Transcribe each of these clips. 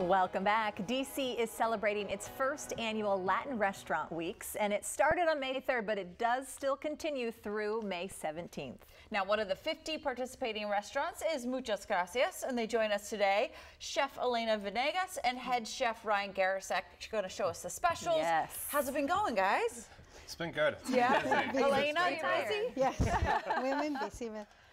Welcome back. DC is celebrating its first annual Latin Restaurant Weeks, and it started on May 3rd, but it does still continue through May 17th. Now, one of the 50 participating restaurants is Muchas Gracias, and they join us today. Chef Elena Venegas and head chef Ryan Garisek are going to show us the specials. Yes. How's it been going, guys? It's been good. Yeah. Busy. Elena, It's you been busy? Yes, women busy.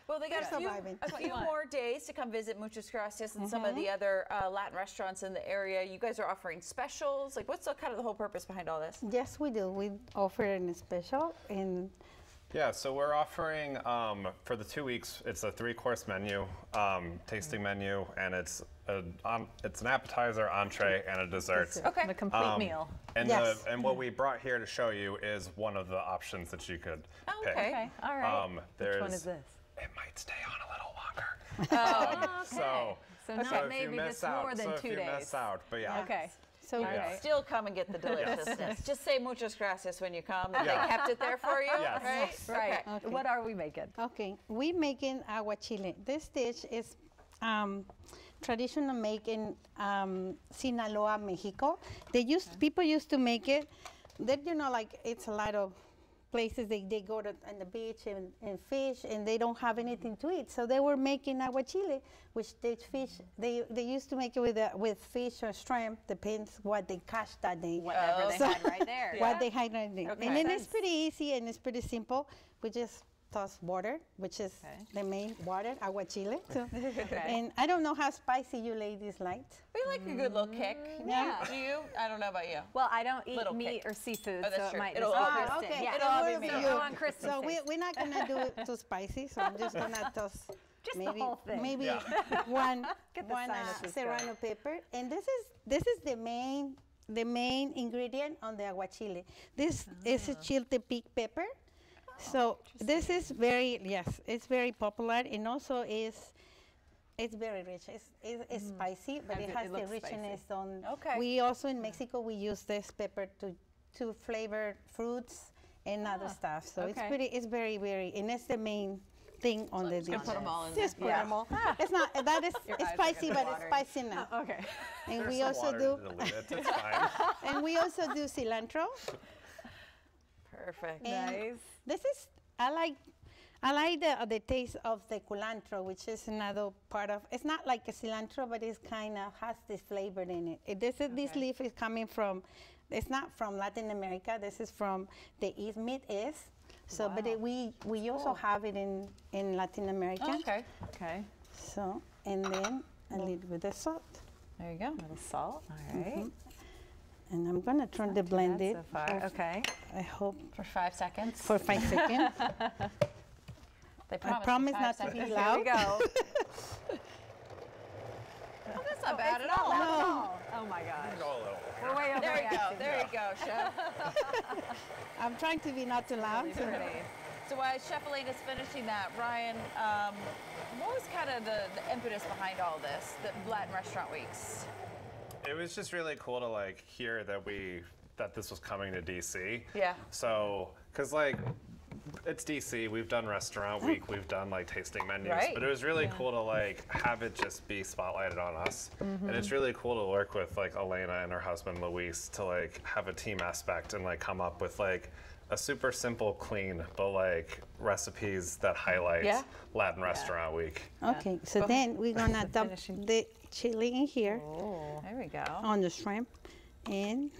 But Well, they got a We're few, a few more days to come visit Muchas Gracias and some of the other uh, Latin restaurants in the area. You guys are offering specials. Like, what's the kind of the whole purpose behind all this? Yes, we do. We offer a special and Yeah, so we're offering um, for the two weeks. It's a three-course menu, um, tasting menu, and it's a, um, it's an appetizer, entree, and a dessert. Okay. The complete Um, meal. And Yes. the, and what we brought here to show you is one of the options that you could Oh, pick. okay. Okay, all right. Um, Which one is this? It might stay on a little longer. Oh, So, So not so maybe you this miss out, more than so two if you days. miss out, but yeah. Okay. so All right. Still come and get the deliciousness. Just say muchas gracias when you come. That Yeah. They kept it there for you, Yes. right? Right. Okay. Okay. What are we making? Okay, we making aguachile. This dish is um, traditional make in um, Sinaloa, Mexico. They used people used to make it. That you know, like it's a lot of places they, they go to on the beach and, and fish and they don't have anything to eat. So they were making aguachile, which they fish. They they used to make it with uh, with fish or shrimp, depends what they catch that day. Whatever they So- had right there. what they hide right there. Okay. And then it's pretty easy and it's pretty simple. We just toss water, which is Okay. the main water, aguachile. So, And I don't know how spicy you ladies like. We like a good little kick. Yeah. Do you? I don't know about you. Well, I don't eat Little meat kick. or seafood, Oh, that's so it might It'll just all be be- Kristen. okay. Yeah. It'll all be So you- on Kristen's So we, we're not gonna do it too spicy. So I'm just gonna toss Just the maybe whole thing. maybe Yeah. one one uh, sinuses serrano pepper. And this is this is the main the main ingredient on the aguachile. This is a chiltepec pepper. So this is very yes, it's very popular and also is it's very rich. It's, it's, it's mm. spicy, but it it- has it the looks spicy. richness on. Okay. We also in Mexico we use this pepper to to flavor fruits and ah, other stuff. So it's pretty. It's very very, and it's the main thing on the dish. Just put them all in Just there. put them all. Ah. It's not that is it's spicy, gonna but it's spicy enough. Ah, okay. And There's we also do, to dilute it. It's fine. and we also do cilantro. Perfect. And Nice. This is I like I like the the taste of the culantro, which is another part of. It's not like a cilantro, but it's kind of has this flavor in it. it this is, this leaf is coming from. It's not from Latin America. This is from the East Mid East. So, but it, we we also have it in in Latin America. Oh, okay. Okay. So, and then a little bit of salt, There you go. A little salt. All right. Mm-hmm. And I'm gonna turn the Not blend bad it. so far. Okay. I hope For five seconds. for five seconds. they I promise, promise five not to be seconds. Here we go. Oh, that's not bad at Not all. bad at all. Oh my gosh. Go a little. We're way over There you go. There you go, chef. I'm trying to be not too loud. so- So while Chef Elena's finishing that, Ryan, um, what was kind of the, the impetus behind all this, the Latin Restaurant Weeks? It was just really cool to like hear that we that this was coming to DC. Yeah. So, cause like it's DC. We've done restaurant week. We've done like tasting menus. Right. But it was really cool to like have it just be spotlighted on us. And it's really cool to work with like Elena and her husband Luis to like have a team aspect and like come up with like a super simple, clean, but like recipes that highlight Yeah. Latin restaurant week. Okay, so then we're gonna dump the chili in here Oh, There we go. on the shrimp, and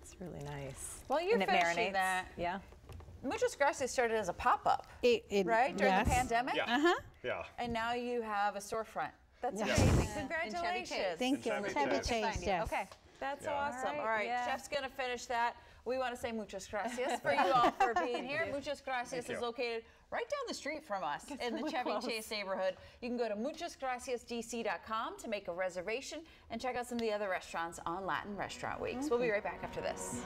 it's really nice. Well, you're and finishing marinates. that. Yeah. Muchas Gracias started as a pop-up, it, it right, during yes. the pandemic? Yeah. Uh huh. Yeah. And now you have a storefront. That's Yeah. amazing. Congratulations. Thank you, Chevy Chevy Chase. Chase. Yes. Okay. That's Yeah. awesome. All right, All right, yeah. Chef's gonna finish that. We want to say muchas gracias for you all for being here. Muchas gracias Thank is you. located right down the street from us in the Chevy close. Chase neighborhood. You can go to muchasgraciasdc.com to make a reservation and check out some of the other restaurants on Latin Restaurant Weeks. We'll be right back after this.